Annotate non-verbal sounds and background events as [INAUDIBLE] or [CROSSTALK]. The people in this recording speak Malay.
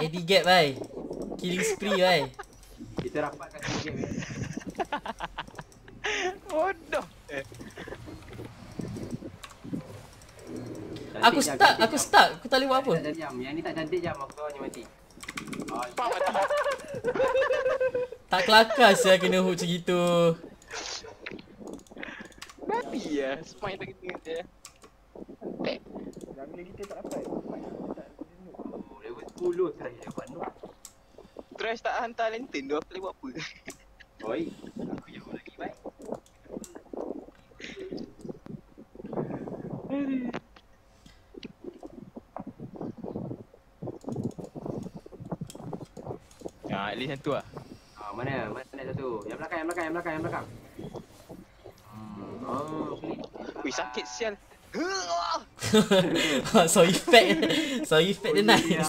Eddie Gap bhai. Killing spree bhai. Kita rapatkan sikit ni. [LAUGHS] Bodoh. Aku stuck, aku stuck. Aku tak boleh buat apa. Tak cantik jam. Yang ni tak cantik jam. Aku mati. Ah, mati. Tak kelakar saya kena hook macam gitu. Mati ya. Smite lagi tengah dia. Jungle kita tak dapat. Oh, level 10 try dapat no. Trash tak hantar lantern tu. Aku boleh buat apa? Oi, aku jauh lagi baik. Ya, at least yang tu lah. Ah, mana? Mana satu? Yang belakang, yang belakang, yang belakang, yang belakang. Hmm. Oh. Wih, sakit sial. so effect. So effect dia nice.